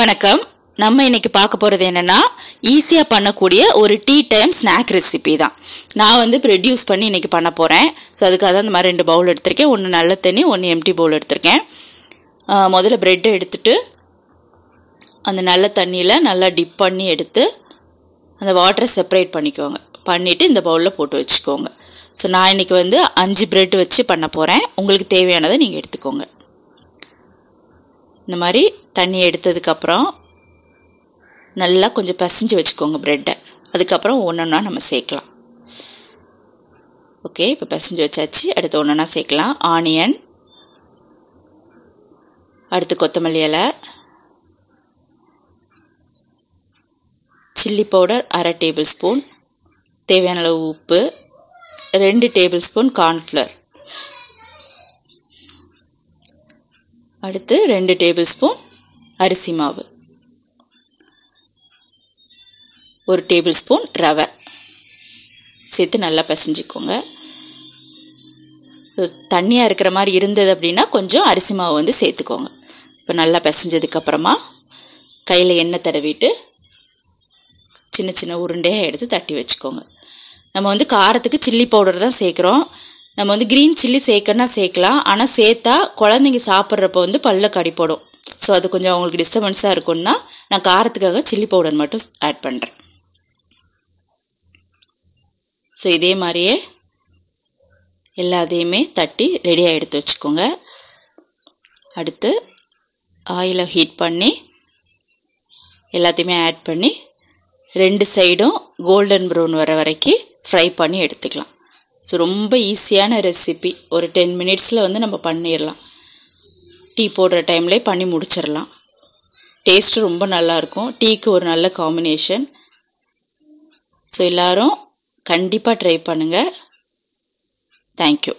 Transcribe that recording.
வணக்கம். நம்ம இன்னைக்கு பார்க்க போகிறது என்னன்னா ஈஸியாக பண்ணக்கூடிய ஒரு டீ டைம் ஸ்நாக் ரெசிபி தான். நான் வந்து ப்ரொடியூஸ் பண்ணி இன்னைக்கு பண்ண போகிறேன் ஸோ அதுக்காக தான் இந்த மாதிரி ரெண்டு பவுல் எடுத்திருக்கேன். ஒன்று நல்ல தண்ணி ஒன்று எம்டி பவுல் எடுத்திருக்கேன். முதல்ல ப்ரெட்டை எடுத்துட்டு அந்த நல்ல தண்ணியில் நல்லா டிப் பண்ணி எடுத்து அந்த வாட்டரை செப்பரேட் பண்ணிக்கோங்க. பண்ணிவிட்டு இந்த பவுலில் போட்டு வச்சுக்கோங்க. ஸோ நான் இன்றைக்கி வந்து அஞ்சு பிரெட் வச்சு பண்ண போகிறேன் உங்களுக்கு தேவையானதை நீங்கள் எடுத்துக்கோங்க. இந்த மாதிரி தண்ணி எடுத்ததுக்கப்புறம் நல்லா கொஞ்சம் பசைஞ்சு வச்சுக்கோங்க ப்ரெட்டை அதுக்கப்புறம் ஒன்றா நம்ம சேர்க்கலாம். ஓகே இப்போ பசைஞ்சு வச்சாச்சு. அடுத்து ஒன்றா சேர்க்கலாம். ஆனியன் அடுத்து கொத்தமல்லி இலை. சில்லி பவுடர் அரை டேபிள் ஸ்பூன் தேவையான அளவு உப்பு. ரெண்டு டேபிள் ஸ்பூன் கார்ன்ஃப்ளவர் அடுத்து ரெண்டு டேபிள் ஸ்பூன் அரிசி மாவு. ஒரு டேபிள் ஸ்பூன் ரவை. சேர்த்து நல்லா பிசைஞ்சிக்கோங்க. தண்ணியாக இருக்கிற மாதிரி இருந்தது அப்படின்னா கொஞ்சம் அரிசி மாவு வந்து சேர்த்துக்கோங்க. இப்போ நல்லா பிசைஞ்சதுக்கப்புறமா கையில் எண்ணெய் தடவிட்டு சின்ன சின்ன உருண்டையாக எடுத்து தட்டி வச்சுக்கோங்க. நம்ம வந்து காரத்துக்கு சில்லி பவுடர் தான் சேர்க்குறோம். நம்ம வந்து க்ரீன் சில்லி சேர்க்கணும்னா சேர்க்கலாம். ஆனால் சேர்த்தா குழந்தைங்க சாப்பிட்றப்ப வந்து பல்ல கடிப்படும். ஸோ அது கொஞ்சம் அவங்களுக்கு டிஸ்டர்பன்ஸாக இருக்கும்னா நான் காரத்துக்காக சில்லி பவுடர் மட்டும் ஆட் பண்ணுறேன் ஸோ இதே மாதிரியே எல்லாத்தையுமே தட்டி ரெடியாக எடுத்து வச்சுக்கோங்க. அடுத்து ஆயிலை ஹீட் பண்ணி எல்லாத்தையுமே ஆட் பண்ணி ரெண்டு சைடும் கோல்டன் ப்ரௌன் வர வரைக்கும் ஃப்ரை பண்ணி எடுத்துக்கலாம். ஸோ ரொம்ப ஈஸியான ரெசிபி ஒரு டென் மினிட்ஸில் வந்து நம்ம பண்ணிடலாம் டீ போடுற டைம்லேயே பண்ணி முடிச்சிடலாம் டேஸ்ட் ரொம்ப நல்லாயிருக்கும் டீக்கு ஒரு நல்ல காம்பினேஷன் ஸோ எல்லோரும் கண்டிப்பாக ட்ரை பண்ணுங்கள் தேங்க்யூ